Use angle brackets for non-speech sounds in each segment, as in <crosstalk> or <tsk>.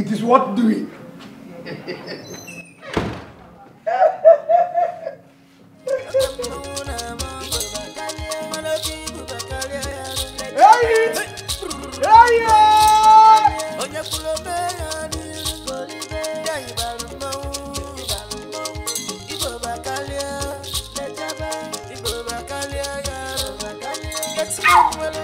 it is worth doing. Hey!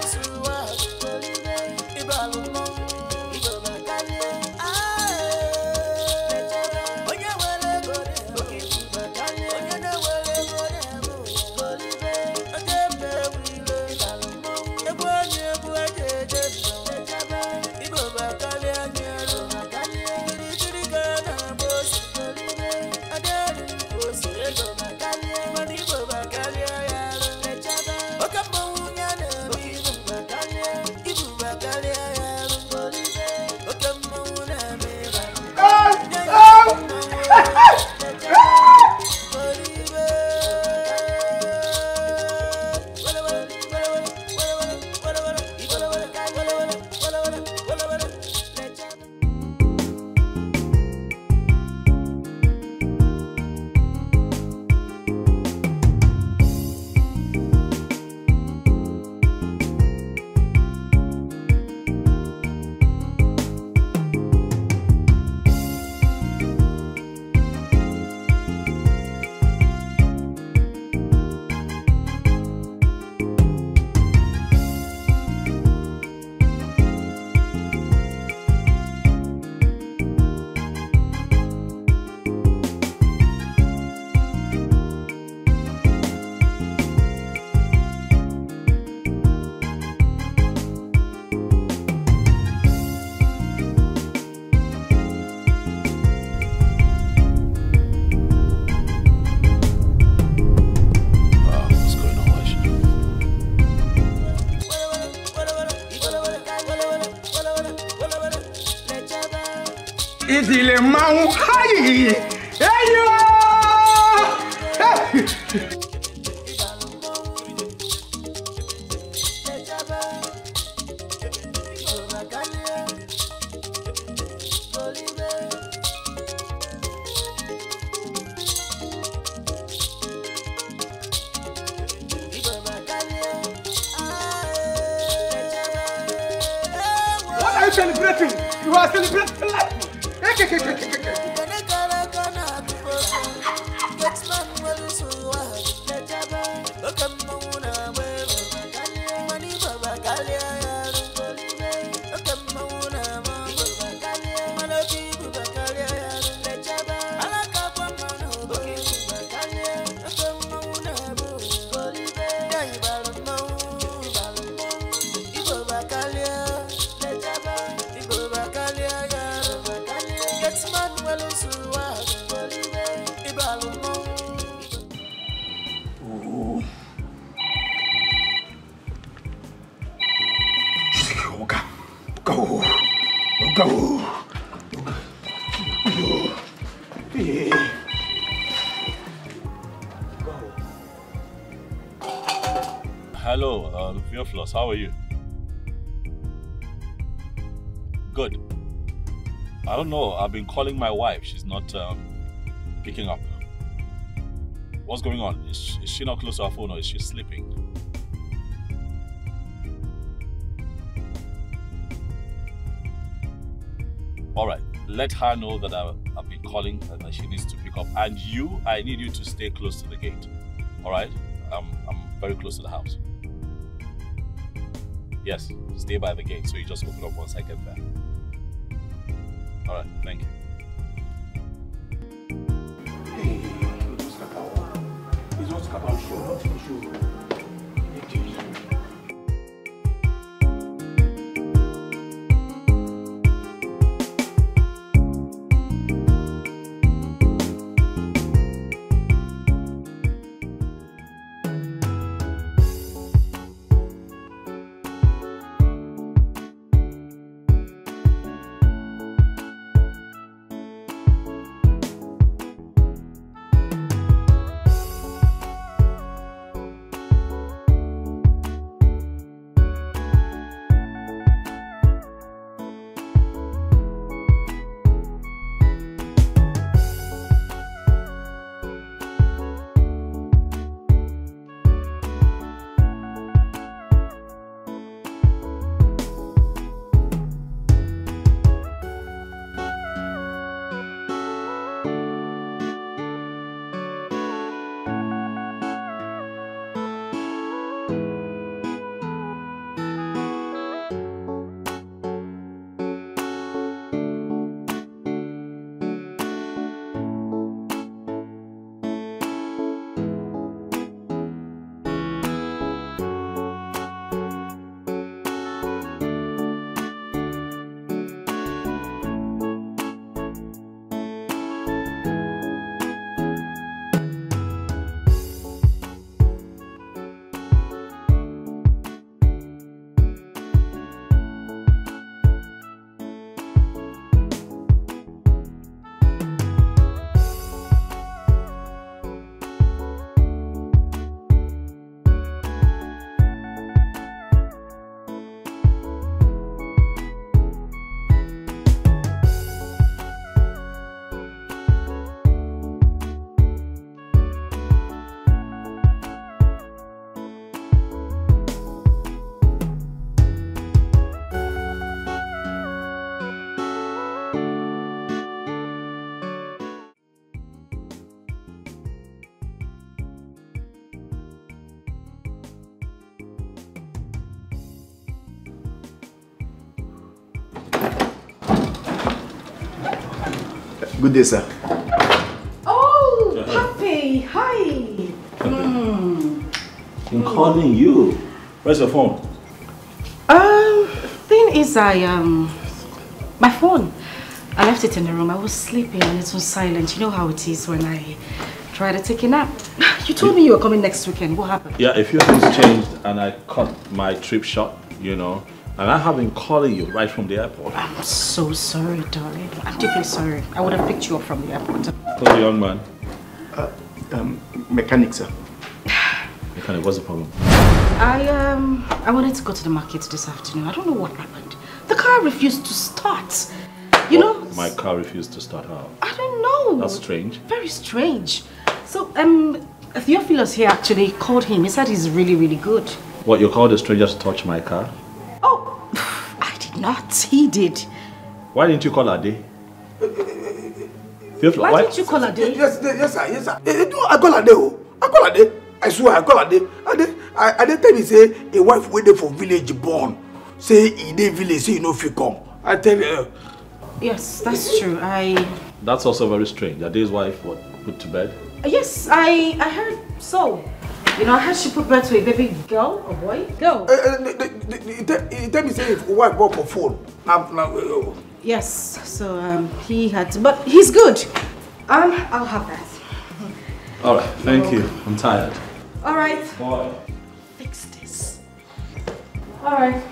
Don't know. I've been calling my wife. She's not um, picking up. What's going on? Is she, is she not close to her phone or is she sleeping? All right. Let her know that I, I've been calling and that she needs to pick up. And you, I need you to stay close to the gate. All right? I'm, I'm very close to the house. Yes, stay by the gate so you just open up once I get there. All right, thank you. Hey, not show. Good day, sir. Oh, Papi, hi. Mm. I'm calling you. Where's your phone? Um, thing is, I um, my phone. I left it in the room. I was sleeping and it was silent. You know how it is when I try to take a nap. <sighs> You told me you were coming next weekend. What happened? Yeah, a few things changed and I cut my trip short, you know. And I have been calling you right from the airport. I'm so sorry, darling. I'm deeply sorry. I would have picked you up from the airport. Who's the young man? Um, mechanic, sir. Mechanic, what's the problem? I um, I wanted to go to the market this afternoon. I don't know what happened. The car refused to start. You know, My car refused to start out. I don't know. That's strange. Very strange. So, um, Theophilus here actually called him. He said he's really, really good. What, you called a stranger to touch my car? I did not. He did. Why didn't you call Ade? Why, why? didn't you call Ade? Yes, yes, yes, sir. Yes, sir. Eh, eh, I call Ade. oh. I call Ade. I swear, I call Ade. Ade, I, Ade tell me say a wife waiting for village born. Say he dey village, say he no fit come. I tell you. Yes, that's true. I That's also very strange. Ade's wife, what, put to bed? yes, I I heard so. You know, how she put birth to a baby girl, or boy, girl. Uh, uh, tell, me say if wife work for phone. Now, now, uh, Yes. So um, he had, to, but he's good. Um, I'll have that. All right, thank you. I'm tired. All right. Bye. Fix this. All right.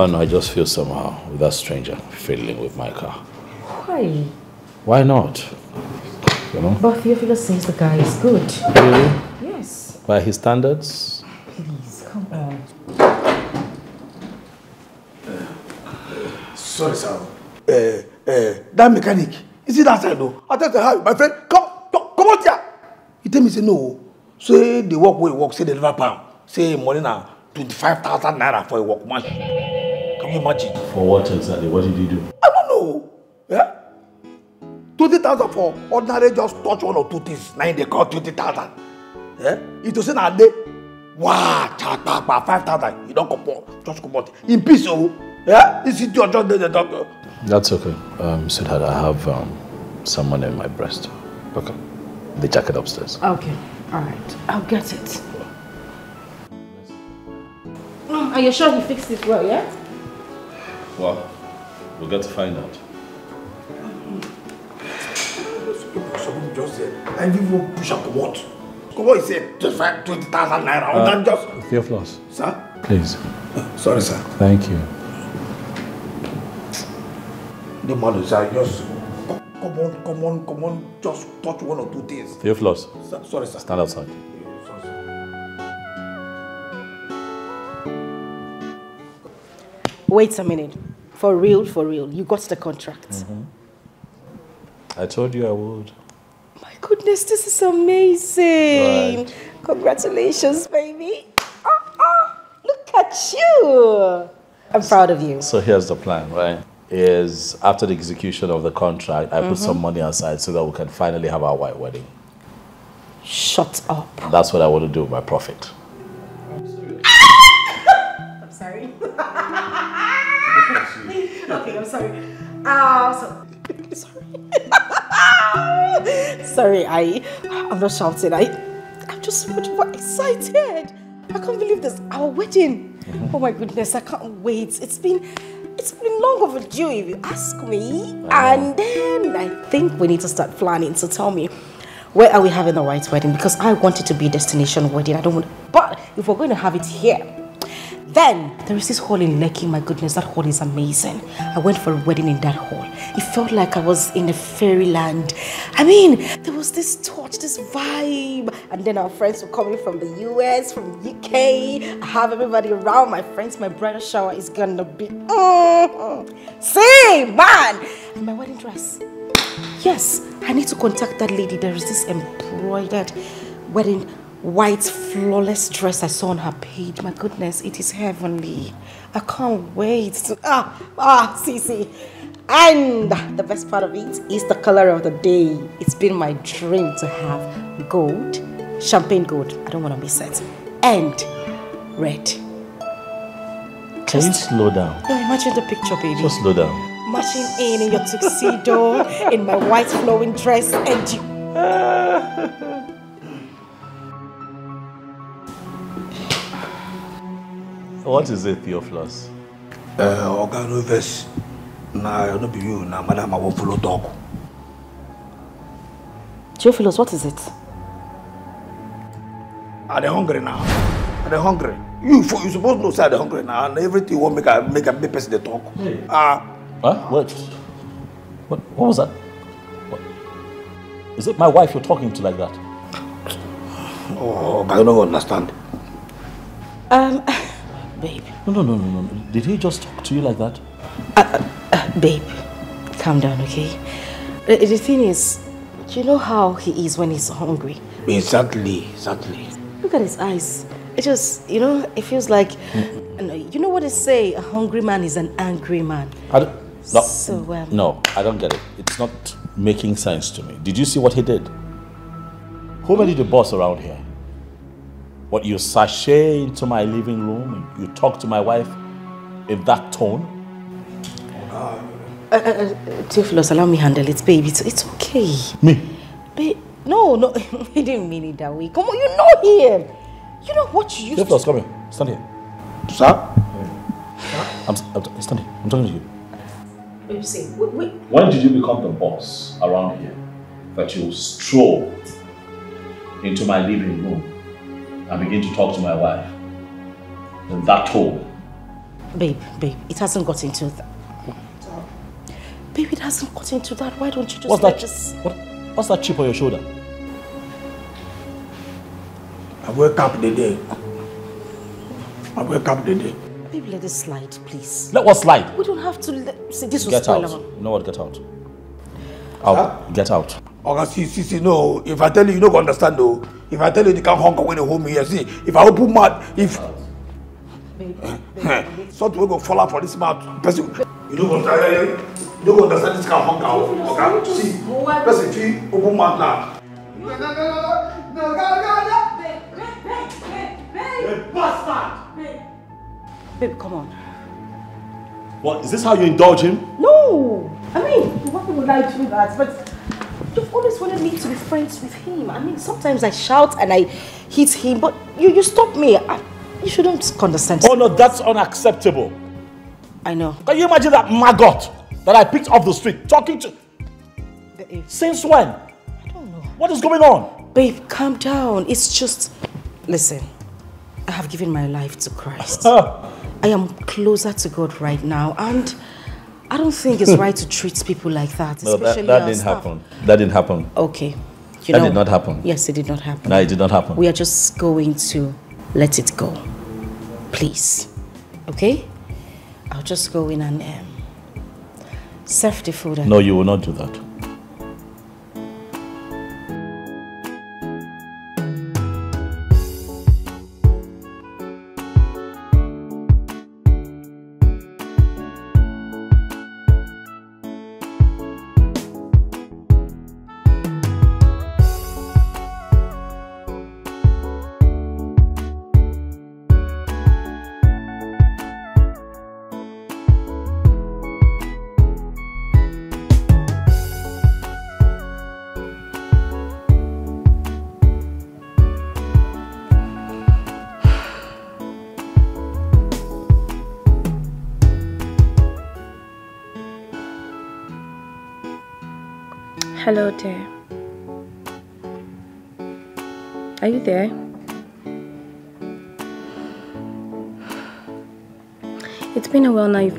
Oh no, I just feel somehow with that stranger fiddling with my car. Why? Why not? You know? But Theophilus says the guy is good. Really? Yes. By his standards? Please, come on. sorry, sir. Uh, uh, that mechanic, is it that side though? I tell you, hi, my friend, come, come, come out here. He tell me say no. Say the work where he work, say the deliver pound. Say money twenty-five thousand naira for a workman. Can you imagine? For what exactly? What did he do? I don't know. Yeah? Twenty thousand for ordinary just touch one or two things. Now they call twenty thousand. Yeah? It was in a day. Wow, cha pa pa five thousand. You don't come out, just come out. In peace, oh. Yeah? This is your just the doctor. That's okay. Um, sweetheart, I have um, someone in my breast. Okay. The jacket upstairs. Okay. All right. I'll get it. Are you sure he fixed it well, yeah? Well, we'll get to find out. Some just say, I even push up what? Come on, he said, just five, 20,000 naira. Uh, that just, Theophilus, sir? please. Sorry, sir. Thank you. The man is uh, just, come on, come on, come on, just touch one or two things. Theophilus, Sir, sorry, sir. stand outside. Wait a minute. For real, for real. You got the contract. I told you I would. My goodness, this is amazing. Right. Congratulations, baby. Ah, ah, look at you. I'm proud of you. So here's the plan, right? Is after the execution of the contract, I put some money aside so that we can finally have our white wedding. Shut up. That's what I want to do with my profit. Sorry. So, <laughs> sorry. sorry, I, I'm not shouting. I, I'm just so much more excited. I can't believe this. Our wedding. Oh my goodness, I can't wait. It's been, it's been long overdue if you ask me. And then I think we need to start planning. So tell me, where are we having the white wedding? Because I want it to be a destination wedding. I don't want, but if we're going to have it here, Then there is this hall in Lekki. My goodness, that hall is amazing. I went for a wedding in that hall. It felt like I was in a fairyland. I mean, there was this touch, this vibe. And then our friends were coming from the US, from UK. I have everybody around. My friends, my bridal shower is gonna be. Mm-hmm. See, man! And my wedding dress. Yes, I need to contact that lady. There is this embroidered wedding white flawless dress I saw on her page. My goodness, it is heavenly. I can't wait to ah ah see see. And the best part of it is the color of the day. It's been my dream to have gold, champagne gold. I don't want to miss it. And red. Can you slow down? Yeah, imagine the picture, baby. Just slow down. Marching in in your tuxedo, in my white flowing dress, and you. <laughs> What is it, Theophilus? Uh, Oga no vex. Na no be you, na madam I wan follow talk. Theophilus, what is it? Are they hungry now? Are they hungry? You for you supposed to know say I dey hungry now and everything you want make I make a make person dey talk. Ah, Huh? What? What? What was that? What? Is it my wife you're talking to like that? oh, Oga I no understand. Um, <laughs> babe, No, no, no, no, no. Did he just talk to you like that? Uh, uh, uh, babe, calm down, okay? The, the thing is, you know how he is when he's hungry. Exactly, exactly. Look at his eyes. It just, you know, it feels like, and you know what they say, a hungry man is an angry man. I don't, no, So, um, no, I don't get it. It's not making sense to me. Did you see what he did? Who made you the boss around here? What, you sashay into my living room and you talk to my wife in that tone? Uh, uh, uh, Theophilus, allow me handle it, babe. It's, it's okay. Me? Babe, no, no, <laughs> he didn't mean it that way. Come on, you know him. You know what you used Theophilus, to... come here. Stand here. Sir? I'm, I'm standing. I'm talking to you. Babe, say, wait, wait. When did you become the boss around here that you stroll into my living room and begin to talk to my wife in that tone? Babe, babe, it hasn't got into that. Babe, it hasn't got into that. Why don't you just What's let that? us... What, what's that chip on your shoulder? I wake up the day. I wake up the day. Babe, let this slide, please. Let what slide? We don't have to let... See, this will Get spoil out. our... You know what? Get out. Out. Get out. Oga see see see no if I tell you you no go understand though. If I tell you you can hunger when you hold me here see if I open mouth if <laughs> something wey go fall out for this mouth person you no go understand eh, you no go understand this kind of hunger o oga see person fit open mouth now. Babe, come on. What? Is this how you indulge him? No! I mean, why would I do that? But you've always wanted me to be friends with him. I mean, sometimes I shout and I hit him, but you, you stop me. I, you shouldn't condescend. Oh no, that's unacceptable. I know. Can you imagine that maggot that I picked off the street talking to? Since when? I don't know. What is going on? Babe, calm down. It's just... Listen, I have given my life to Christ. <laughs> I am closer to God right now, and I don't think it's right to treat people like that. No, that, especially that didn't staff. happen. That didn't happen. Okay. You That know, did not happen. Yes, it did not happen. No, it did not happen. We are just going to let it go. Please. Okay? I'll just go in and um, serve the food. And No, you will not do that.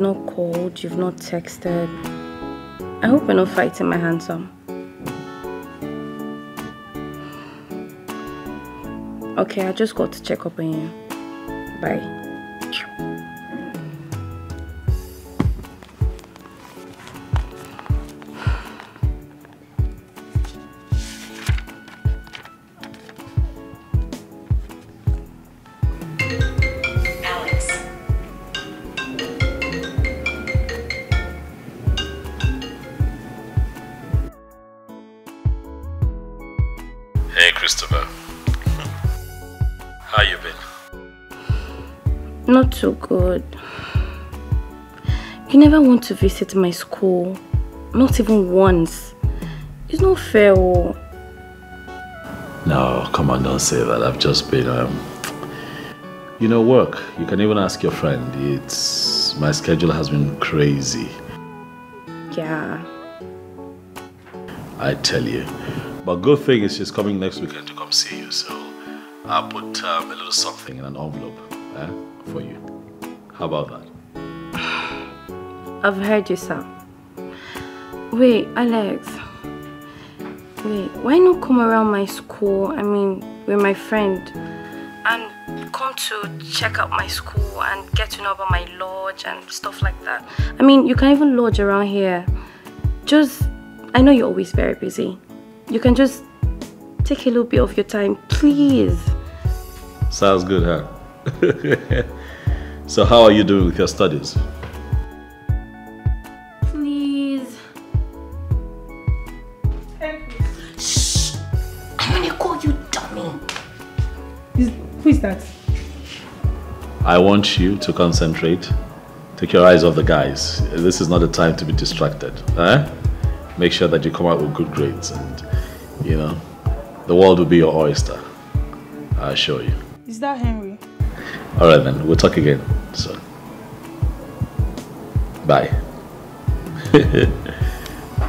Not called. You've not texted. I hope you're not fighting my handsome. Okay, I just got to check up on you. Bye. So good. You never want to visit my school. Not even once. It's not fair. Oh. No, come on, don't say that. I've just been, um, you know, work. You can even ask your friend. It's, my schedule has been crazy. Yeah. I tell you. But good thing is she's coming next weekend to come see you, so I'll put um, a little something in an envelope. Eh? for you. How about that? I've heard you, sir. Wait, Alex. Wait, why not come around my school? I mean, with my friend. And come to check out my school and get to know about my lodge and stuff like that. I mean, you can even lodge around here. Just, I know you're always very busy. You can just take a little bit of your time, please. Sounds good, huh? <laughs> so how are you doing with your studies? Please. Shh! I'm gonna call you dummy. Is, who is that? I want you to concentrate. Take your eyes off the guys. This is not the time to be distracted. Eh? Make sure that you come out with good grades and, you know, the world will be your oyster. I assure you. Is that Henry? All right, then. We'll talk again. So, bye. <laughs>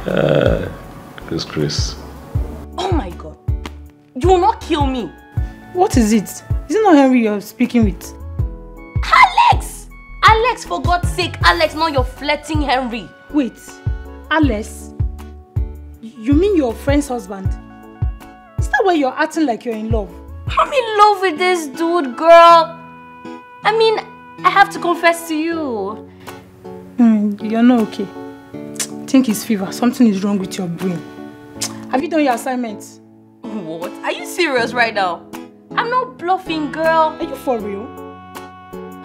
uh, Chris, Chris. Oh my God! You will not kill me. What is it? Is it not Henry you're speaking with? Alex! Alex, for God's sake, Alex, not your flirting Henry. Wait, Alex? You mean your friend's husband? Is that why you're acting like you're in love? I'm in love with this dude, girl. I mean, I have to confess to you. Mm, you're not okay. I <tsk> think it's fever. Something is wrong with your brain. <tsk> Have you done your assignments? What? Are you serious right now? I'm not bluffing, girl. Are you for real?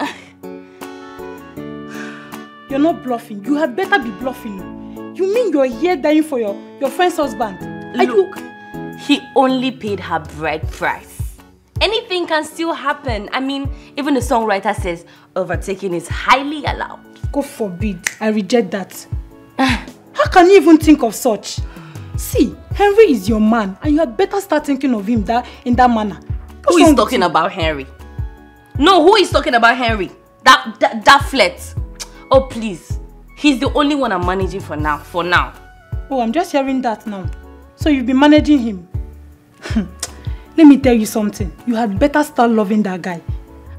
<sighs> you're not bluffing. You had better be bluffing. You mean you're here dying for your, your friend's husband? Look, you... he only paid her bride price. Anything can still happen. I mean, even the songwriter says overtaking is highly allowed. God forbid. I reject that. Ah. How can you even think of such? See, Henry is your man and you had better start thinking of him that in that manner. What's who is talking about Henry? No, who is talking about Henry? That, that, that flirt. Oh, please. He's the only one I'm managing for now. For now. Oh, I'm just hearing that now. So you've been managing him? <laughs> Let me tell you something. You had better start loving that guy.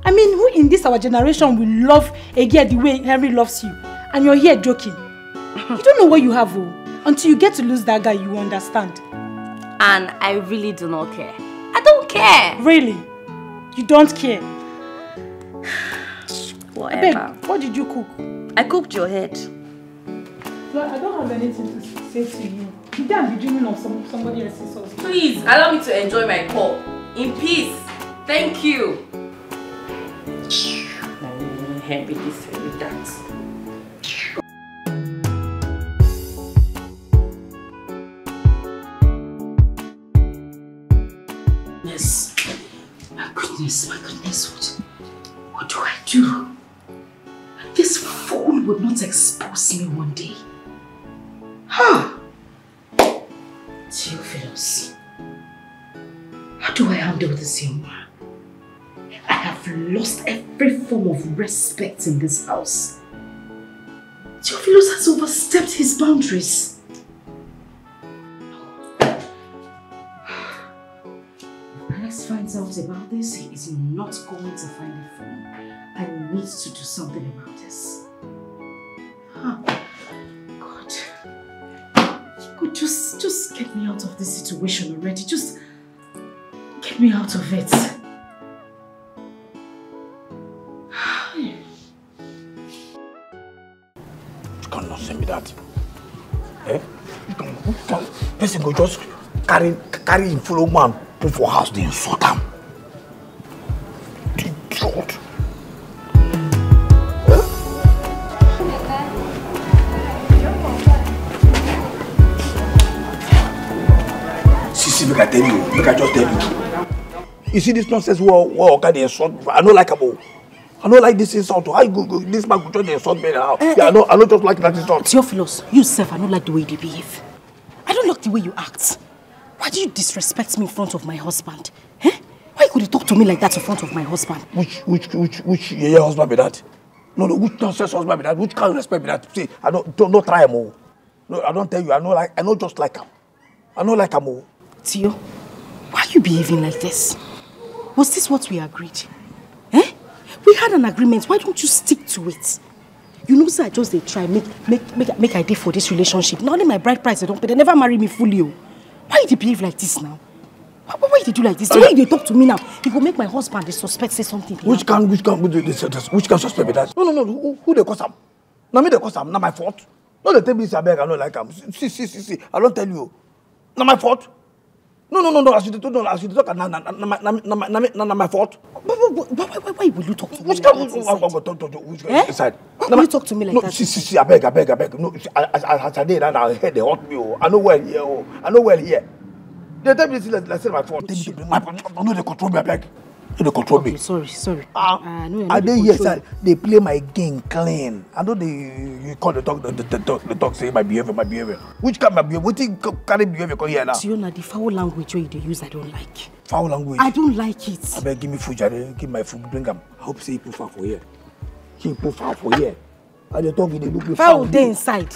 I mean, who in this our generation will love a girl the way Henry loves you? And you're here joking. <laughs> you don't know what you have, oh. Until you get to lose that guy, you understand. And I really do not care. I don't care. Really? You don't care? Whatever. Beg, what did you cook? I cooked your head. I don't have anything to say to you. Today I'm be dreaming of some, somebody else's house. Please, allow me to enjoy my call. In peace. Thank you. Henry this, Henry that. Yes. My goodness, my goodness, what, what do I do? This fool would not expose me one day. Huh? I have lost every form of respect in this house. Theophilus has overstepped his boundaries. Rex finds out about this, he is not going to find it for me. I need to do something about this. Huh. God. God, just, just get me out of this situation already. Just get me out of it. You cannot send me that. Eh? You can, you can, person go just carry carry him follow man put for house dey insult am. Idiot. See, see, make I tell you, make I just tell you. You see this nonsense wey wey oga dey insult me, I no like am o. I no like this insult o. How you go, go this man go just dey insult me now? Yeah, I no I no just like that insult. Theophilus, you self, I don't like the way you behave. I don't like the way you act. Why do you disrespect me in front of my husband? Eh? Why could you talk to me like that in front of my husband? Which which which which yeye husband be that? No no which nonsense husband be that? Which kind of respect be that? See I don't don't no try am o. No I don't tell you I no like I no just like am. I no like am o. Tio, why are you behaving like this? Was this what we agreed? Eh? We had an agreement. Why don't you stick to it? You know, sir, I just they try make make make make I did for this relationship. Not only my bride price, they don't pay. They never marry me fully. Oh. Why you dey behave like this now? Why, why, why you do like this? The way you talk to me now, you go make my husband dey suspect say something. Which can which can which, can suspect be that? No no no who, who dey cause am? Na me dey cause am na my fault. No dey tell me say abeg I no like am. See see see see I don tell you. Na my fault. No no no no as you talk no as you talk na na na my na na my na me- na na my fault. Why, why, why, will you talk to me Which like kind that which which Eh? inside? Why will you talk to me like no, that see see see abeg abeg abeg no see, as as as I now na head dey hurt me o. I no well here o. I no well here. Dey tell me like say my fault. My no dey control me abeg. No dey control me. Sorry, sorry. Ah, Ah, no, I dey dey here sir dey play my game clean. I no dey you call the talk the talk the talk say my behaviour my behaviour. Which kind of behaviour? Wetin carry behaviour come here now? Tio, na the foul language wey you dey use, I don't like. Foul language. I don't like it. abeg give me food jare give my food bring am i hope say he put fowl for here he put fowl for here i dey talk he dey look me Foul dey inside.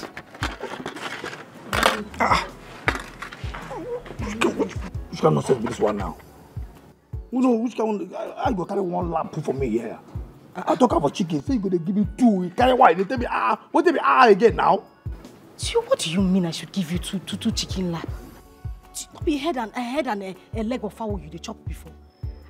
which kind nonsense be this one now no no which kind you go carry one lamb put for me here i talk for chicken say you go dey give me two you carry one you dey tell me ah wetin be ah again now Tio, what do you mean I should give you two, two, two chicken lap? No be head and a head and a, a leg of fowl you dey chop before.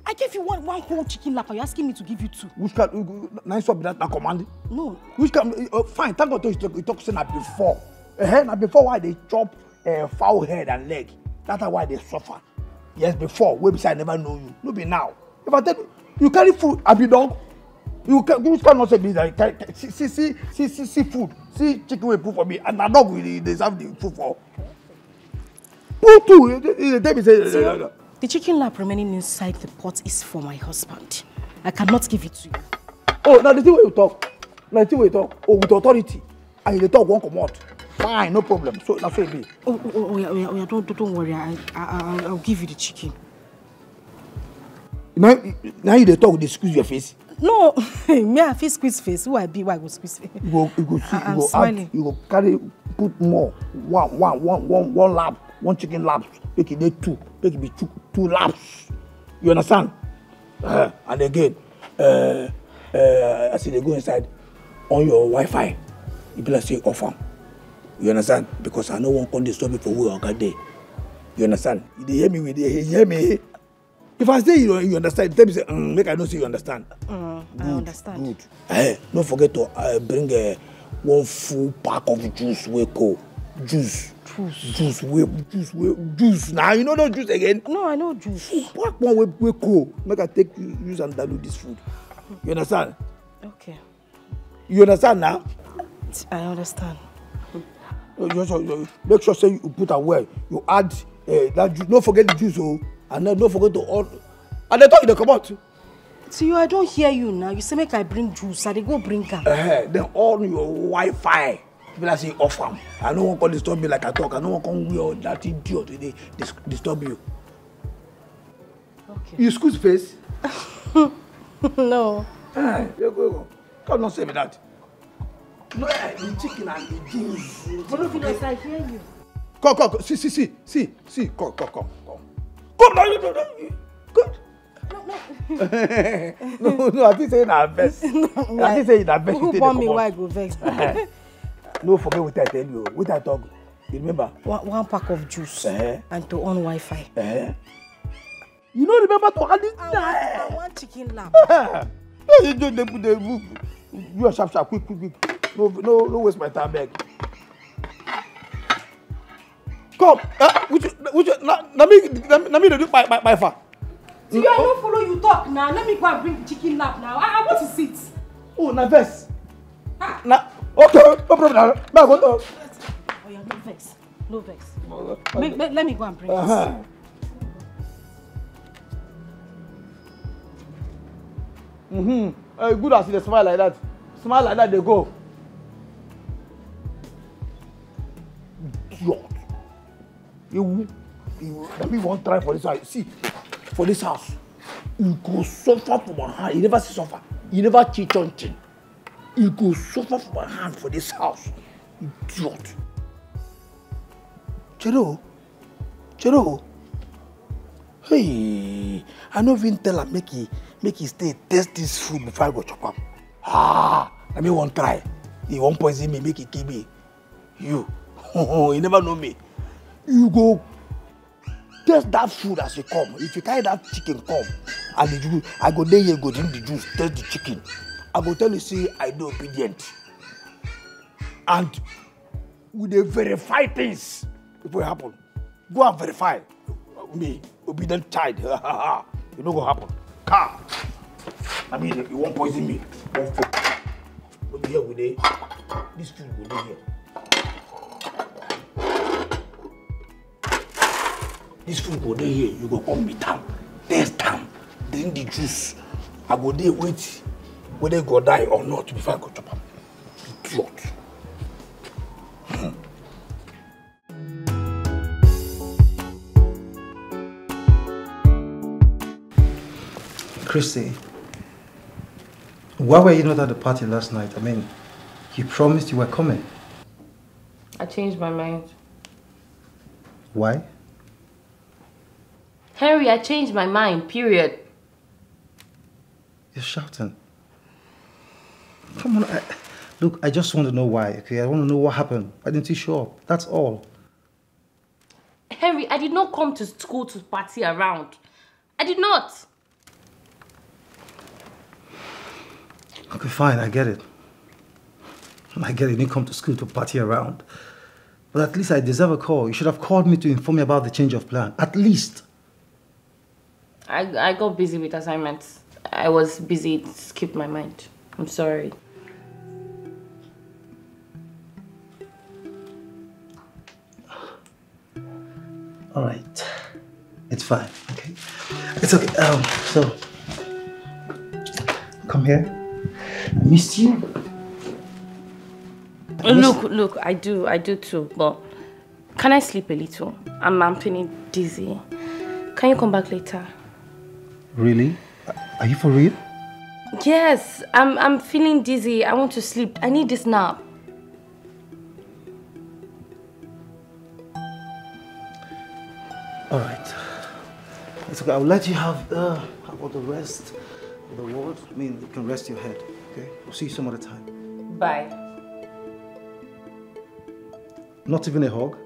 I gave you one, one whole chicken lap and you're asking me to give you two. which kind na so be that na command No. which kind uh, fine thank god you talk you talk say na before uh, na before why i dey chop uh, fowl head and leg that time why i dey suffer yes before wey be say i never know you. No be now. If i tell you you carry food abi dog you ca which kind nonsense be that you carry see see see see see see food. See chicken wey put for me and na dog we dey dey serve the food for. Put two you dey you tell me say. Tio, the chicken lap remaining inside the pot is for my husband. I cannot give it to you. oh na the thing wey you talk na the thing wey you talk oh with authority and you dey talk one comot fine no problem so so e be. Oh, oh, oh, oh, yeah, oh, yeah, oh, yeah, don't, don't worry. I, I, I'll give you the chicken. now now you dey talk dey squeeze your face No, <laughs> me I fit squeeze face. Who I be? Why I go squeeze face? you go you go see I- you go smiling. add you go carry put more one one one one one lap one chicken lap make e dey two make e be two two laps you understand uh, and again uh, uh, as you dey go inside on your wi-fi e be like say you off am you understand because i no wan come disturb you for where oga dey you understand you dey hear me you hear me if i say you don't- you understand tell me say mm, make i know say you understand. Mm, I understand. Good. Eh, no forget to uh, bring uh, one full pack of juice wey cold. Juice. Juice. Juice wey juice wey juice na you no know juice again. No, I know juice. Pack one wey wey cold make I take use am dilute this food. You understand? Okay, You understand na? I understand. You just you, make sure say you put am well. You add uh, that juice. No forget the juice o. And then no forget to all. And the talk you dey comot. You, I don't hear you now. You say make I bring juice. I dey go bring am. uh, then on your wi-fi be like say you off am i no wan come disturb me like i talk i no wan come wear that idiot wey dey dis disturb you Okay. you squeeze face <laughs> no. eh you go go come no say be that no eh the chicken and the juice Theophilus, I hear you. come come come see see see see see come come come come come now you no no you good <laughs> no, no, I think say na vex. <laughs> I think say na you Who born me why I go vex? <laughs> No forget wetin I tell you. Wetin I talk. You remember? one, one pack of juice Eh. and to on Wi-Fi. Eh? You no remember to handle I want, I want chicken lap. You. You are sharp sharp quick quick quick. No no no waste my time beg. Come, uh, which which na na me na, na me do my my my fa. Do you I no follow you talk now? Let me go and bring the chicken lap now. I, I want to sit. Oh na vex. Ah. Na okay no problem na. I go talk. Oh yeah, no vex. No vex. Make, make, let me go and bring it. Uh-huh. Mm-hmm. Uh, good as you smile like that. Smile like that dey go. Idiot. Ewu. Na me wan try for this house. See, for this house, you go suffer for my hand. You never see suffer. You never cheat on thing. You go suffer for my hand for this house. Idiot. Chero. Chero. Hey, I no even tell am make he make he stay taste this food before I go chop am. Ah, na me wan try. He wan poison me make he kill me. You, <laughs> you never know me. You go taste that food as you come. If you carry that chicken come and the juice, I go dey here go drink the juice, taste the chicken. I go tell you say I dey obedient. And we dey verify things before e happen. Go and verify. Me, obedient child. <laughs> e no go happen. Car. I mean, you wan poison me. One food. No be here we dey. This food go dey here. This food go dey here. You go come meet am, taste am, drink the juice. I go there wait whether e go die or not before I go chop am. Idiot. Hmm. Christy, why were you not at the party last night? I mean, you promised you were coming. I changed my mind. Why? Henry, I changed my mind, period. You're shouting. Come on, I, look, I just want to know why, okay? I want to know what happened. Why didn't you show up? That's all. Henry, I did not come to school to party around. I did not. Okay, fine, I get it. I get it. You didn't come to school to party around. But at least I deserve a call. You should have called me to inform me about the change of plan. At least. I, I got busy with assignments. I was busy. It skipped my mind. I'm sorry. All right. It's fine, okay? It's okay. Um, so, come here. I missed you. Look, look, I do, I do too. But can I sleep a little? I'm, I'm feeling dizzy. Can you come back later? Really? Are you for real? Yes, I'm, I'm feeling dizzy. I want to sleep. I need this nap. All right. It's okay. I'll let you have uh, have all the rest of the ward. I mean, you can rest your head. Okay. We'll see you some other time. Bye. Not even a hug.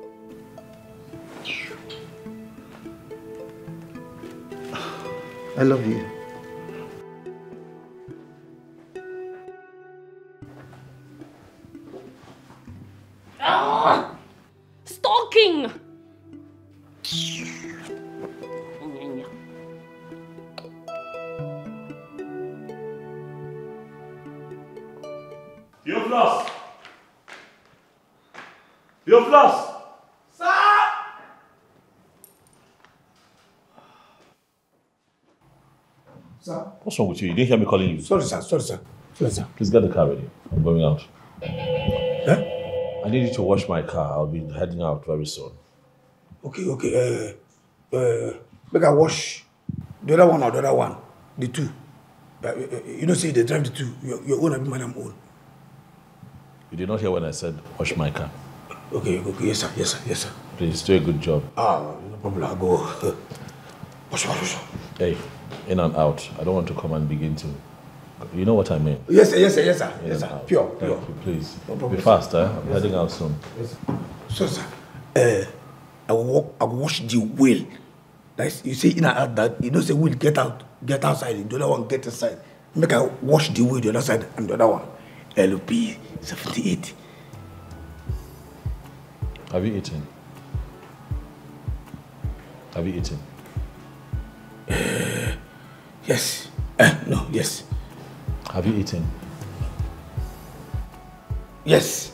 I love you. What's wrong with you? You didn't hear me calling you. Sorry, sir. Sorry, sir. Sorry, sir. Please get the car ready. I'm going out. Eh? I need you to wash my car. I'll be heading out very soon. Okay, okay. Uh, uh, make I wash the other one or the other one, the two. Uh, uh, you know, say they drive the two. Your, your own, I be madam own. You did not hear when I said wash my car. Okay, okay, yes, sir, yes, sir, yes, sir. Please do a good job. Ah, no problem. I'll go. <laughs> Wash, push, push. Hey, in and out. I don't want to come and begin to. You know what I mean? Yes, sir, yes, sir, yes, sir. In Yes, sir. Pure, Thank pure. you, please. problem, Be sir. fast, eh? I'm heading out soon. So, sir, uh, I will walk, I wash the wheel. Like you say in and out that you know say wheel get out, get outside, the other one get inside. Make I wash the wheel the other side and the other one. LP seventy eight. Have you eaten? Have you eaten? <gasps> Yes. Uh, no, yes. Have you eaten? Yes.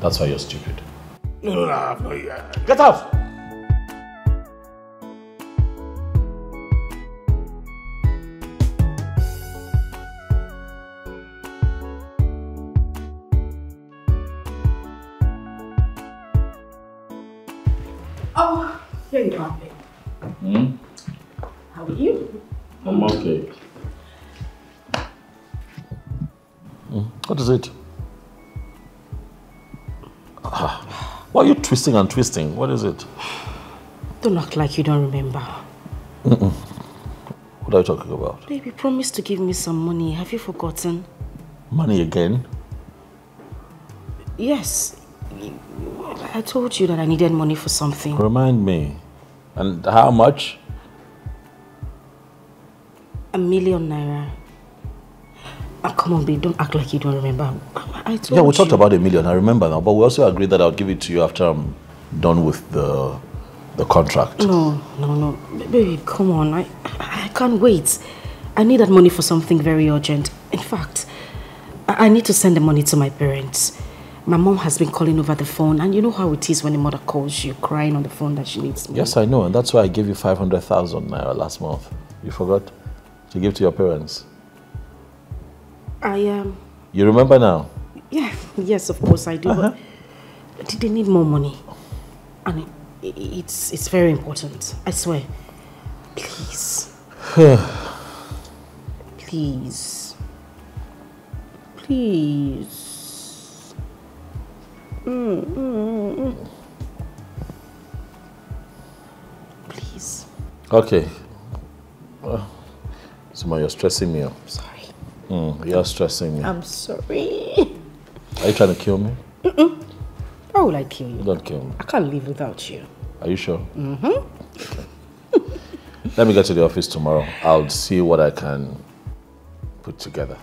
That's why you're stupid. No, no, no, I have no, yeah. Get out! Twisting and twisting? What is it? Don't act like you don't remember. What are you talking about? Baby, promise to give me some money. Have you forgotten? Money again? Yes. I told you that I needed money for something. Remind me. And how much? A million naira. Ah, come on, babe. Don't act like you don't remember. I told Yeah, we you. talked about a million, I remember now, but we also agreed that I'll give it to you after I'm done with the the contract. No, no, no. Baby, come on. I, I can't wait. I need that money for something very urgent. In fact, I, I need to send the money to my parents. My mom has been calling over the phone, and you know how it is when a mother calls you crying on the phone that she needs money. Yes, I know, and that's why I gave you 500,000 naira last month. You forgot to give to your parents. I Um, You remember now? yeah, yes, of course I do. Uh-huh. But they need more money, and it, it's it's very important. I swear. Please. <sighs> Please. Please. Mm, mm, mm. Please. Okay. Uh, Suma, you're stressing me up. Sorry. Mm, you're stressing me. I'm sorry. Are you trying to kill me? Why would I kill you? Don't kill me. I can't live without you. Are you sure? Mm-hmm. <laughs> Let me get to the office tomorrow. I'll see what I can put together.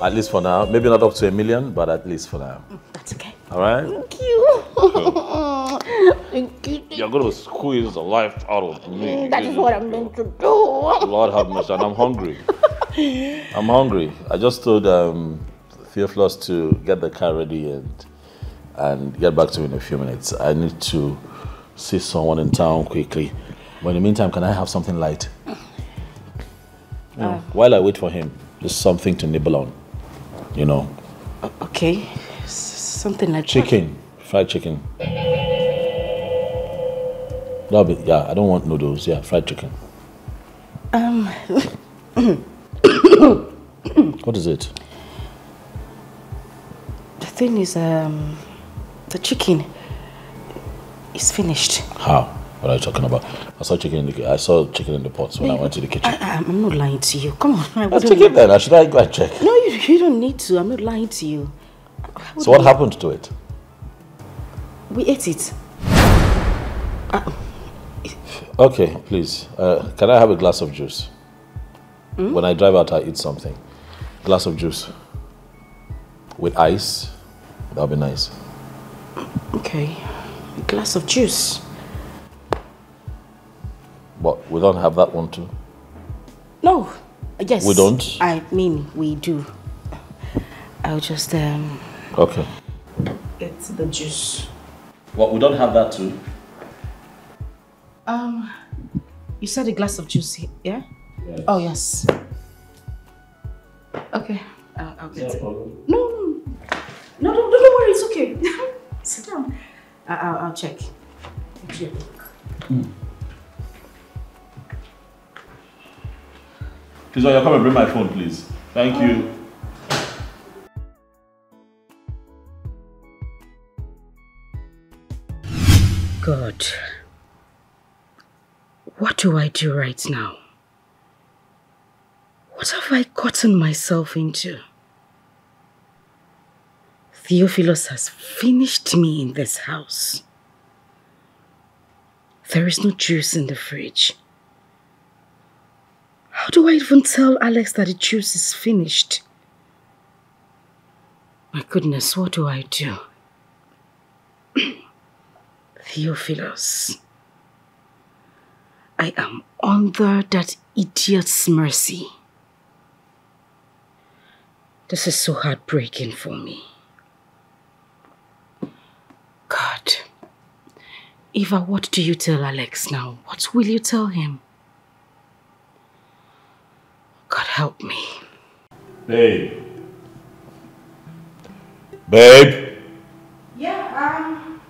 At least for now. Maybe not up to a million, but at least for now. That's okay. All right? Thank you. <laughs> Thank you. You're going to squeeze the life out of me. That is what I'm meant to do. Lord have mercy, and I'm hungry. <laughs> I'm hungry. I just told um, Theophilus to get the car ready and and get back to me in a few minutes. I need to see someone in town quickly. But in the meantime, can I have something light? Know, while I wait for him, just something to nibble on. You know, Okay. S- something like chicken, fried chicken. That'll be, yeah, I don't want noodles. Yeah, fried chicken. Um, <laughs> What is it? the thing is, um, the chicken is finished. How? What are you talking about? I saw chicken in the I saw chicken in the pots when I went to the kitchen. I, I'm not lying to you. Come on. I wouldn't check it then. I should I go and check? No, you, you don't need to. I'm not lying to you. So what happened to it? We ate it. Okay, please. Uh, can I have a glass of juice? When I drive out, I eat something. Glass of juice with ice. That'll be nice. Okay. A glass of juice. But we don't have that one too. No. Yes. We don't? I mean, we do. I'll just um Okay. get the juice. Well, we don't have that too. Um, you said a glass of juice, he- yeah? Oh yes. Okay, I'll, I'll get it. No, no, no, don't, don't worry. It's okay. <laughs> Sit down. I, I'll, I'll check. Check. Hmm. Please, you come and bring my phone, please. Thank you. God. What do I do right now? What have I gotten myself into? Theophilus has finished me in this house. There is no juice in the fridge. How do I even tell Alex that the juice is finished? My goodness, what do I do? <clears throat> Theophilus, I am under that idiot's mercy. This is so heartbreaking for me. God. Eva, what do you tell Alex now? What will you tell him? God help me. Babe. Babe. Yeah, um,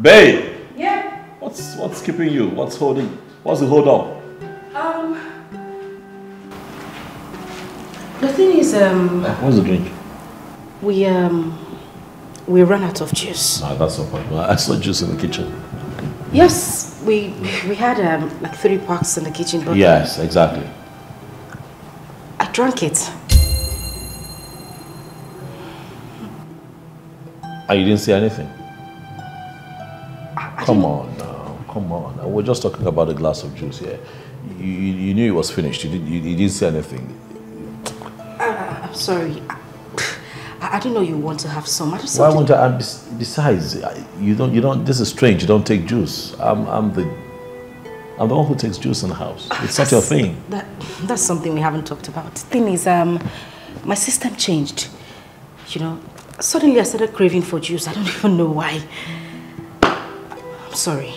Babe. yeah, What's what's keeping you? What's holding? What's the hold up? um. The thing is, um, What's the drink? We, um, we ran out of juice. Nah, that's no problem. I saw juice in the kitchen. Yes, we we had um, like three packs in the kitchen, but Yes, exactly. I drank it. And you didn't see anything? Come on now, come on. Now. We're just talking about a glass of juice here. You, you, you knew it was finished. You, did, you, you didn't see anything. I'm sorry. I, I didn't know you want to have some. I just Why won't I? Besides, you don't. You don't. This is strange. You don't take juice. I'm. I'm the. I'm the one who takes juice in the house. It's not your thing. that that's something we haven't talked about. The thing is, um, my system changed. You know, suddenly I started craving for juice. I don't <laughs> even know why. I'm sorry.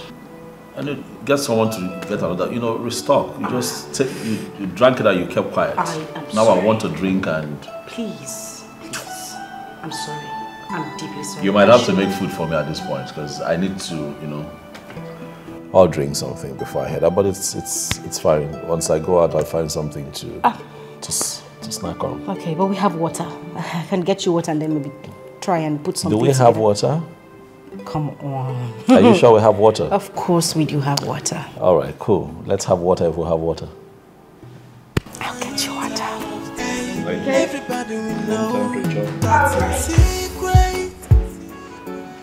And you get someone to get another. You know, restock. You just take. You, you drank it and you kept quiet. I am now sorry. I want to drink, and Please, please. I'm sorry. I'm deeply sorry. you might have to make food for me at this point because I need to. You know. I'll drink something before I head out, but it's it's it's fine. Once I go out, I'll find something to Ah. to, s- to snack on. Okay, but we have water. <laughs> I can get you water and then maybe try and put something. Do something. we have together. water? Come on. Are you sure we have water? Of course we do have water. All right, cool. Let's have water if we have water. I'll get you water. Everybody will know that's a secret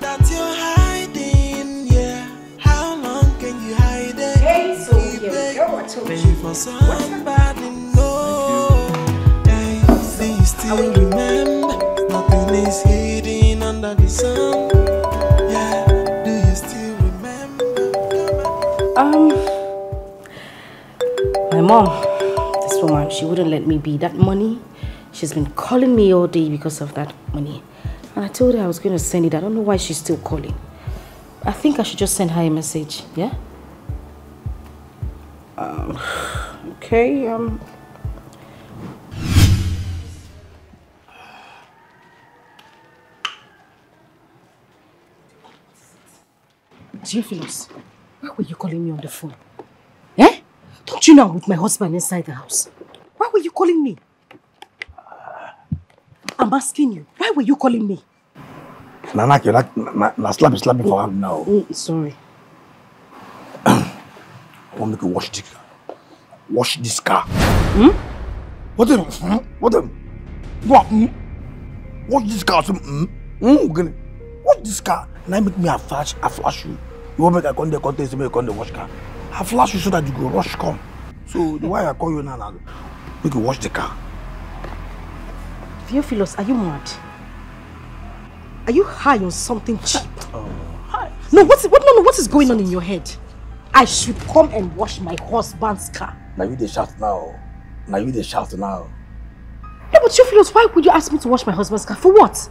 that you're hiding. Yeah, how long can you hide it? Hey, so here we go. I told Baby, for somebody know. Hey, do you still remember? Nothing is hidden under the sun. Mom, this woman, she wouldn't let me be. That money, she's been calling me all day because of that money. And I told her I was going to send it. I don't know why she's still calling. I think I should just send her a message, yeah? Um, okay, um. Theophilus, why were you calling me on the phone? Don't you know I'm with my husband inside the house? Why were you calling me? I'm asking you, why were you calling me? Nana, you're like na, na slap me for hand now. Mm, sorry. I want make to wash this car. Wash this car. Hmm? What the? Hmm? What the? What? Hmm? Wash this car. Hmm? Hmm? Wash this car. Now make me a flash. I flash you. You want me to come there, come there, say make you come there wash car. I flash you so that you go rush come. So the why I call you now, now make you wash the car. Theophilus, are you mad? Are you high on something cheap? Oh. No, what's what no no what is going on in your head? I should come and wash my husband's car. Now you dey shout now. Now you dey shout now. No, but Theophilus, why would you ask me to wash my husband's car? For what?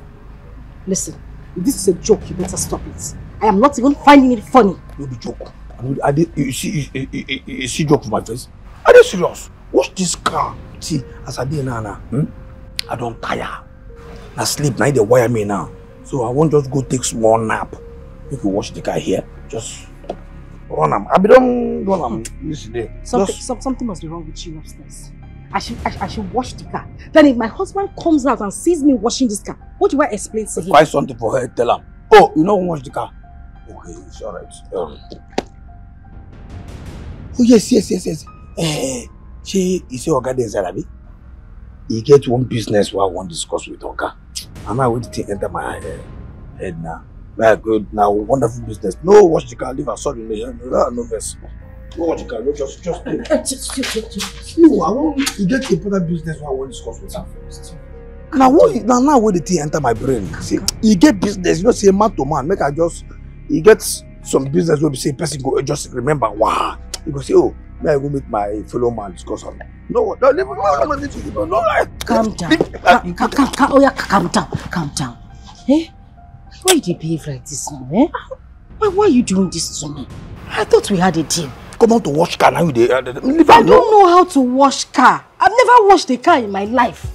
Listen, if this is a joke, you better stop it. I am not even finding it funny. No be joke. I dey you see you, you, you, you see joke for my face. Are you serious. Wash this car. See, as I dey now now, hmm? I don tire. Na sleep e dey wire me now. So I won't just go take small nap. Make we wash the car here. Just run am. I be don run am yesterday. Something, Just some, something must be wrong with you upstairs. I should, I, I should wash the car. Then if my husband comes out and sees me washing this car, what do I explain to him? find something for her tell am. Oh, you know wan wash the car? Okay, it's alright. Um, oh yes yes yes yes. Eh ṣé iṣẹ́ ọ̀gá dey inside abi e get one business wey i wan discuss with oga and now wey the thing enter my uh, head now. Na good. Na wonderful business. No watch the car leave am sorry no no no vex no watch the car no just just just, just. no i wan e get important business wey i wan discuss with am na one na now wey the thing enter my brain. See e get business you know say man to man. Make i just e get some business wey be say person go just remember wow you go say oh may i go meet my fellow man discuss am no no leave no leave you no no like Calm down. Calm, calm, calm, oh yeah, calm down, calm down. Eh? Why you dey behave like this now, eh? Why, why are you doing this to me? I thought we had a deal. come out to wash car now you dey uh, leave I don't no know how to wash car. I've never washed a car in my life.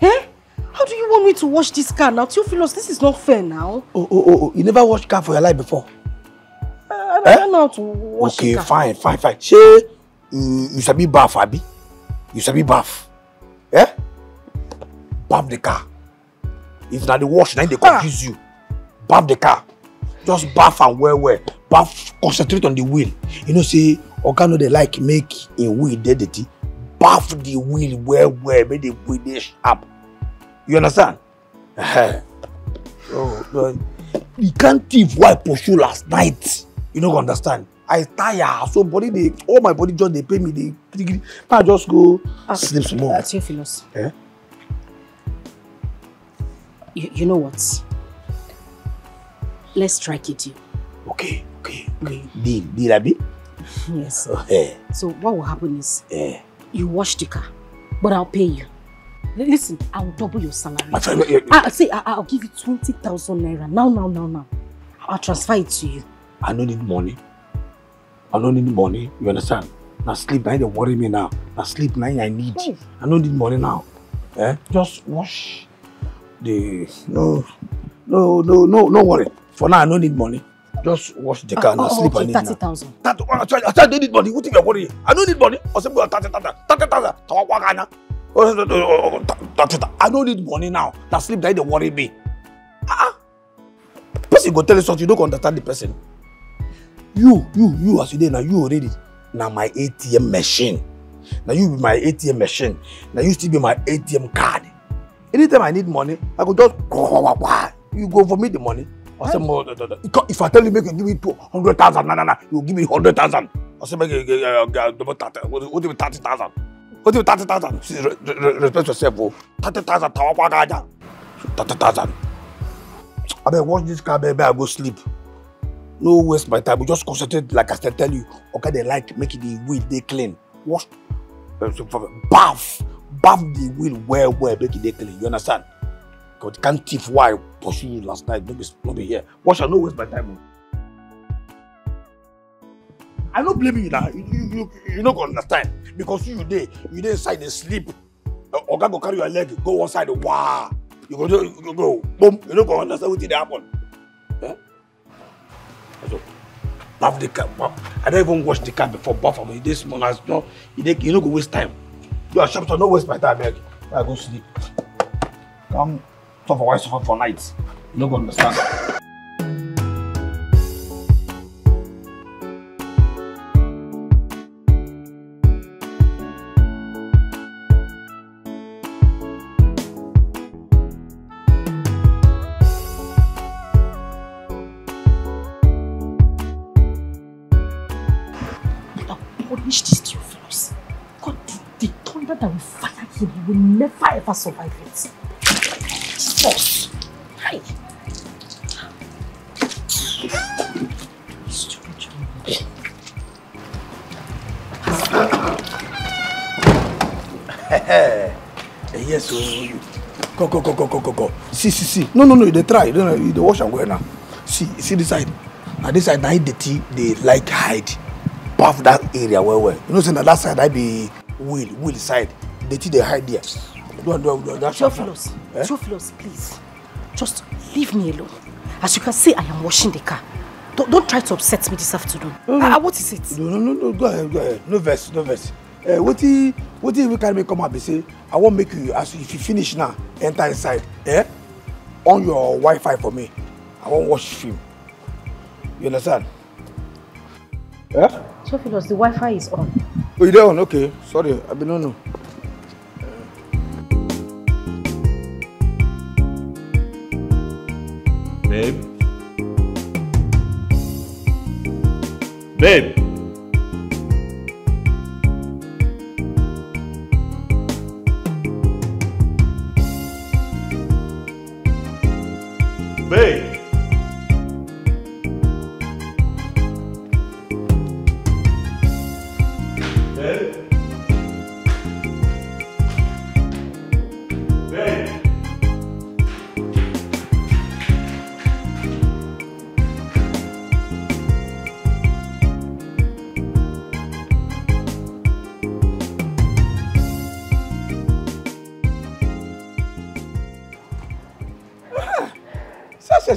Eh? How do you want me to wash this car now? Theophilus, this is not fair now. oh oh oh oh you never wash car for your life before Don't know how to wash okay fine fine fine. Shey you you sabi baff abi? You sabi baff eh? Baff the car. If na the wash na dey confuse you. Baff the car. Just baff am well well. Baff concentrate on the wheel. You know say oga no dey like make im wheel dey dirty. Baff the wheel well well. Make the wheel dey sharp. You understand? So so the kind thief i pursue last night you no go understand i tire so body dey all my body just dey pain me dey kirikiri ma just go sleep small. Uh, Theophilus, Eh? you, you know what? Let's strike it deal. okay okay okay deal deal abi. Yes. <laughs> Eh, So what will happen is eh. you wash the car, but I'll pay you. Listen, I'll double your salary. my friend I, say I, I'll give you 20,000 naira. Now, now, now, now. I'll transfer it to you. I no need money i no need money you understand na sleep im dey worry me now na sleep im i need Yes. i no need money now eh just wash the no no no no no worry for now i no need money just wash the car na oh, sleep i okay, need now. 30,000. That one, I try, I I don't need money. What if you're worrying? I don't need money. I said, thirty thousand, thirty thousand, talk what kind I don't need money now. That sleep that they worry me. Ah, person go tell you something, you don't understand the person. You, you, you as you dey now, you already. Now my ATM machine. Now you be my ATM machine. Now you still be my ATM card. Anytime I need money, I go just you go for me the money. I say more. If I tell you make you give me two hundred thousand, na na na, you give me hundred thousand. I say make you give uh, double thirty. What do you thirty thousand? What do you thirty thousand? See, re- re- Respect yourself, oh. Thirty thousand, tawa kwa gaja. Thirty thousand. I beg watch this car, baby. I go sleep. No waste my time. We just concentrate, like I said, tell you. Okay, they like make the wheel they clean. Wash, for- bath, bath the wheel well, well, make it they clean. You understand? God can't thief why pursue you last night. No be, no be here. Wash, I no waste my time. oh. I no blame you now. You, you, you, you no go understand because you dey you dey inside dey sleep. Oga go carry your leg go one side. Wow. You go do you go boom. You no go understand wetin dey happen. Eh? So, baff the car. Baff. I don't even wash the car before baff am. E dey small as no. You dey you no go waste time. You are sharp so no waste my time. Meg. I go sleep. Come suffer why suffer for night. You no go understand. Never ever survive it. Jesus. Hi. Yes, oh, go, go, go, go, go, go, go. See, see, see. No, no, no, they try. No, no, dey wash and go now. See, see this side. Now this side, now the tea, they like hide. Buff that area well, well. You know, say na that side, I be wheel, wheel side. The tea, they hide there. Do, do, do, that sharp, sharp. Theophilus, Eh? Theophilus, please. Just leave me alone. As you can see, I am washing the car. Don't, don't try to upset me this afternoon. Ah, what is it? No, no, no, no, go ahead, go ahead. No verse, no verse. Uh, wetin wetin even carry me come out be say I wan make you as if you finish now enter inside eh on your wi-fi for me I wan watch film. You understand? Eh? Theophilus, the Wi-Fi is on. Oh, you on? Okay. Sorry, I been no know. Babe? Babe? Babe?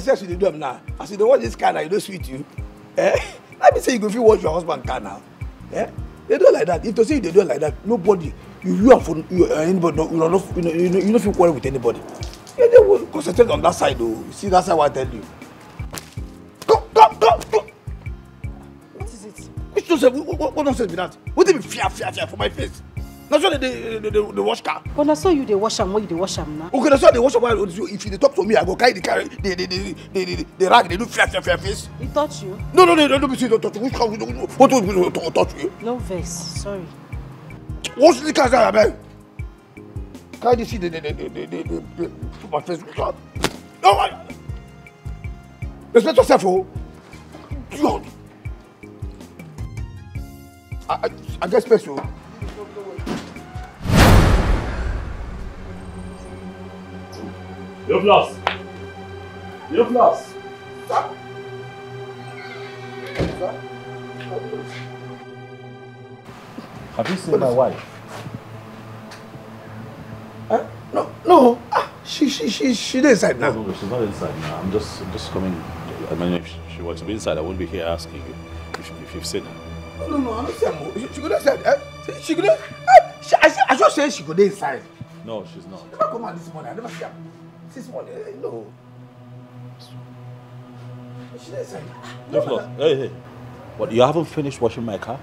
Sex you dey do am now. As you dey watch this car now, you no sweet you. Eh? Let me say you go fit watch your husband car now. Eh? They do like that. If to say you dey do like that, nobody, you you and for you, uh, anybody, no, you no, you no, you no, you no fit quarrel with anybody. You dey concentrate on that side o. You see that side what I tell you. Come, come, come, come. What is it? Which nonsense? What, what, what nonsense be that? Wetin be fear, fear, fear for my face? Na so dey dey dey dey wash car. But na so you dey wash am when you dey wash am now. Okay, that's why they wash up while if you dey talk to me, I go carry the carry the the the the the, the rag, they do fear, fear, fear face. He touch you? No, no, no, no, don't be serious. Touch. Which car? What what what what touch you? No vex. Sorry. What's the car say, abeg? Carry the the the the the the the put my face. No, I. Respect yourself, oh. God. I I I get space, oh. You've lost. You've lost. Have you seen my wife? Eh? No, no. Ah, she she she she inside now. No, she's not inside now. I'm just, I'm just coming. I mean, if she were to be inside, I wouldn't be here asking you if, if you've seen her. No, no, no, I see am. oh. She, she go dey inside. Eh? She, she go dey. Eh? She, I, I just say she dey inside. No, she's not. Never come out this morning. I never see her. This morning, eh, no. She dey inside. You've lost. Hey, hey. What, you haven't finished washing my car?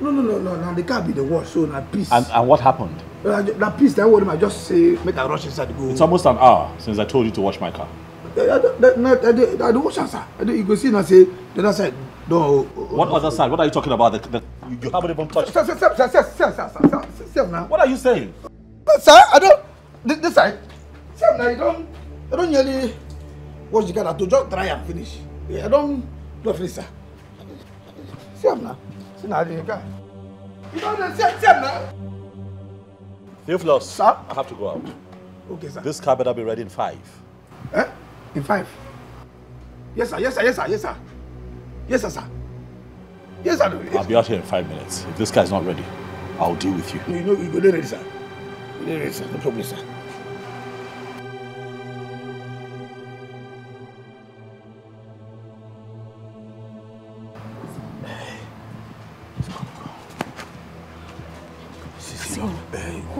No, no, no, no. Now the car be the wash, so na peace. And, and what happened? Uh, that peace, that word, I just say make I rush inside go. It's almost an hour since I told you to wash my car. I, I, I, I, I wash sir. I do, you go see now say the other side. No. What other side? What are you talking about? The, the, you you haven't even touched. Sir, sir, sir, sir, sir, sir, sir, sir, sir, sir, now. What are you saying? Sir, I don't. This, this side. Sir, now you don't. I don't nearly wash the car. now to just dry and finish. Yeah, I don't. Don't finish, sir. See am now. See now the car. You don't see, see am now. Theophilus, Sir? I have to go out. Okay, sir. This car better be ready in five. Eh? In five. Yes, sir. Yes, sir. Yes, sir. Yes, sir. Yes, sir, sir. Yes, sir. I'll be out here in five minutes. If this guy's not ready, I'll deal with you. No, you know, you go there ready, sir. You go there ready, sir. No problem, sir.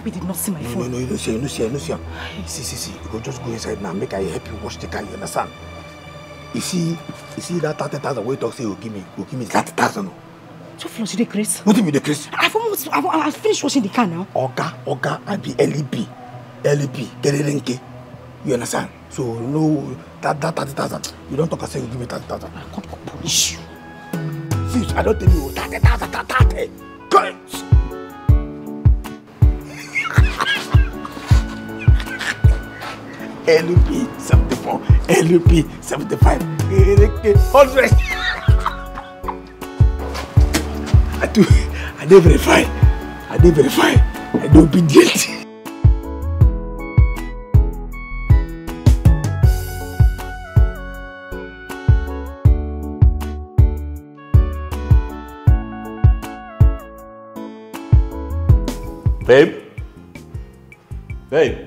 hope he did not see my no, phone. No, no, no, Lucia, Lucia, Lucia. See, see, see. You go just go inside now. Make I help you wash the car. You understand? You see, you see that thirty 30,000 way talk say you give me, you give me 30,000. So flush the Chris. What do you mean the Chris? I've almost, I've, I've finished washing the car now. Oga, Oga, I be LEB. LEB, Kererenke. You understand? So no, that, that 30,000. You don't talk and say you give me 30,000. I can't punish you. See, I don't tell you 30,000, 30,000. 30, 30. LP 74, LP 75, hundred. I do, I dey verify, I dey verify, I dey obedient. Babe? Babe?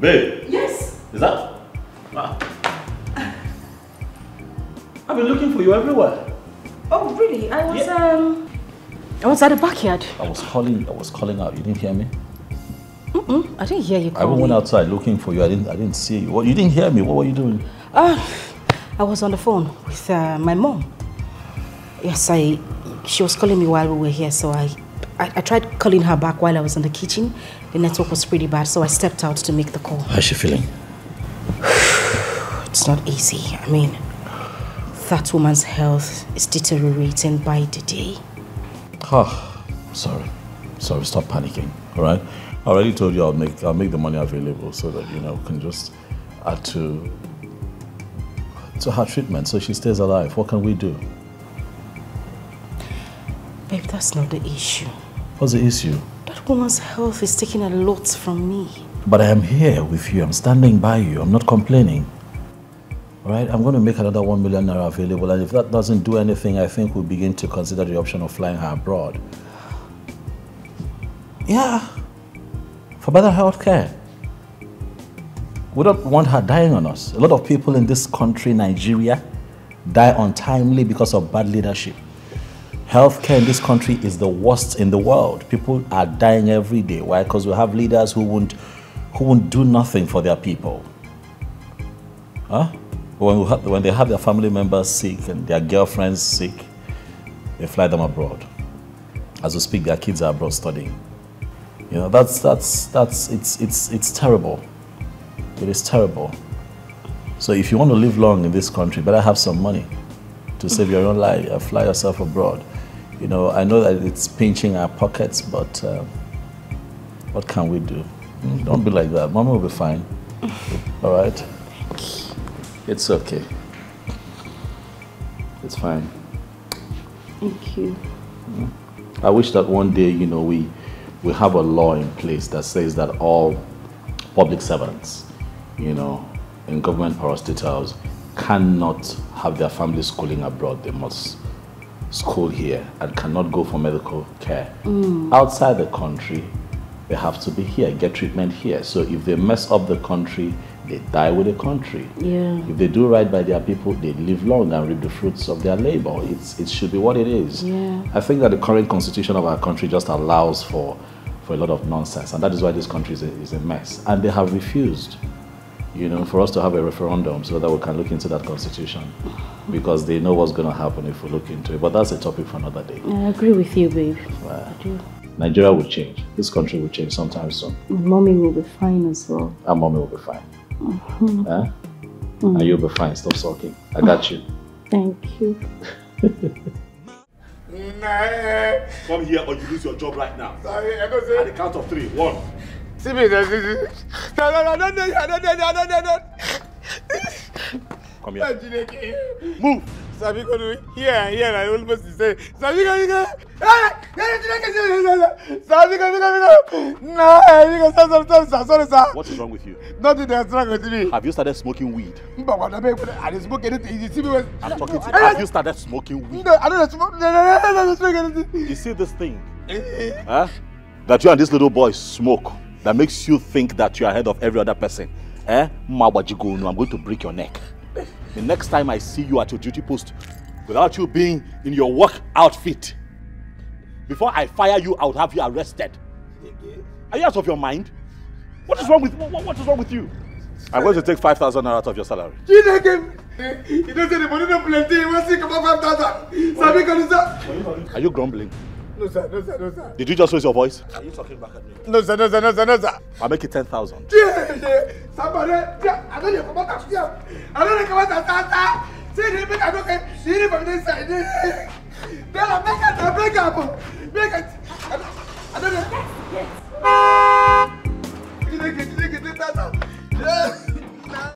Babe? Is that? I've been looking for you everywhere. Oh, really? I was, um... I was at the backyard. I was calling, I was calling out. You didn't hear me? Mm-mm, I didn't hear you I went outside looking for you. I didn't, I didn't see you. What, you didn't hear me. What were you doing? Uh, I was on the phone with uh, my mom. Yes, I she was calling me while we were here, so I, I, I tried calling her back while I was in the kitchen. The network was pretty bad, so I stepped out to make the call. How's she feeling? <sighs> It's not easy. I mean, that woman's health is deteriorating by the day. Oh, sorry. Sorry, stop panicking. All right? I already told you I'll make I'll make the money available so that you know can just add to to her treatment so she stays alive. What can we do? Babe, that's not the issue. What's the issue? That woman's health is taking a lot from me. But I am here with you. I'm standing by you. I'm not complaining. Right? I'm going to make another one million naira available, and if that doesn't do anything, I think we'll begin to consider the option of flying her abroad. Yeah, for better health care. We don't want her dying on us. A lot of people in this country, Nigeria, die untimely because of bad leadership. Healthcare in this country is the worst in the world. People are dying every day. Why? Because we have leaders who won't, who won't do nothing for their people. Huh? When, have, when they have their family members sick and their girlfriends sick, they fly them abroad. As we speak, their kids are abroad studying. You know, that's, that's, that's, it's, it's, it's terrible. It is terrible. So if you want to live long in this country, better have some money to save your own life and fly yourself abroad. You know, I know that it's pinching our pockets, but uh, what can we do? Mm, Don't be like that. Mama will be fine. <laughs> All right? It's okay. It's fine. Thank you. I wish that one day, you know, we we have a law in place that says that all public servants, you know, in government hospitals cannot have their family schooling abroad. They must school here and cannot go for medical care. Outside the country, they have to be here, get treatment here. So if they mess up the country, they die with the country. Yeah. If they do right by their people, they live long and reap the fruits of their labor. It's, it should be what it is. Yeah. I think that the current constitution of our country just allows for, for a lot of nonsense, and that is why this country is a, is a mess. And they have refused, you know, for us to have a referendum so that we can look into that constitution, because they know what's going to happen if we look into it. But that's a topic for another day. I agree with you, babe. Wow. I do. Nigeria will change. This country will change sometime soon. Mommy will be fine as well. Our mommy will be fine. Huh? And you'll be fine. Stop sulking. I got you. Thank you. <laughs> Come here or you lose your job right now. Sorry, I don't say. At the count of three. One. See me, no, no, no, no, no, no, no, no, no, no, no, no. Come here. Move. Sabi ko do here, here, I almost say. Sabi ko, ko. Yeah, Chineke, Chineke, Sabi ko, ko, ko. No, Chineke, sorry, sorry, sorry, sir. What is wrong with you? Nothing that's wrong with me. Have you started smoking weed? But what I I didn't smoke anything. You see me when. I'm talking to you. I don't- Have you started smoking weed? No, I don't smoke. No, no, no, no, no, no, smoke anything. You see this thing? Huh? That you and this little boy smoke that makes you think that you are ahead of every other person. Eh? I'm going to break your neck. The next time I see you at your duty post without you being in your work outfit, before I fire you, I would have you arrested. Are you out of your mind? What is wrong with what, what is wrong with you? I'm going to take 5,000 naira out of your salary. Chineke. You don't say the money don't plenty. You want to see about 5,000. Sabi ko, sir. Are you grumbling? No, sir, no, sir, no, sir. Did you just raise your voice? Are you talking back at me? No, sir, no, sir, no, sir, no, sir. I'll make it 10,000. Yeah, yeah. Somebody, yeah, I don't know come out of here. I don't know come out of that. See, they make a look at see it from this side. Tell her, make it, make it, make it. I don't- I don't know. Chineke,